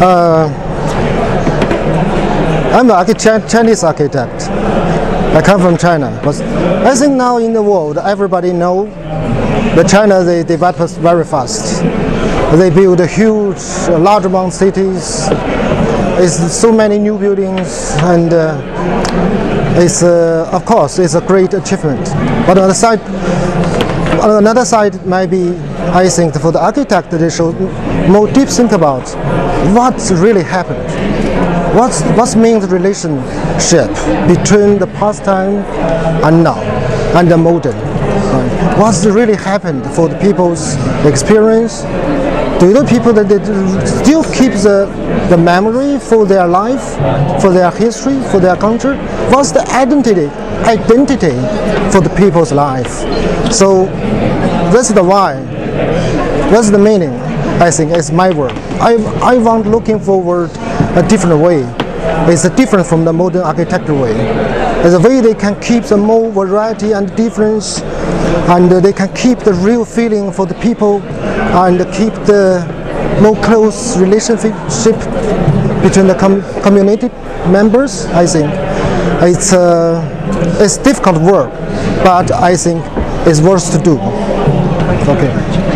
Uh, I'm architect, Chinese architect. I come from China. But I think now in the world, everybody know that China they develop very fast. They build huge, large amount cities. It's so many new buildings, and uh, it's uh, of course it's a great achievement. But on the side, on another side, maybe I think for the architect they should more deep think about what really happened. What's what means the relationship between the past time and now and the modern? Right? What's really happened for the people's experience? Do the people that they still keep the, the memory for their life, for their history, for their culture? What's the identity identity for the people's life? So that's the why. That's the meaning. I think it's my work. I, I want looking forward a different way. It's different from the modern architecture way. It's a way they can keep the more variety and difference, and they can keep the real feeling for the people, and keep the more close relationship between the com- community members. I think it's uh, it's difficult work, but I think it's worth to do. Okay.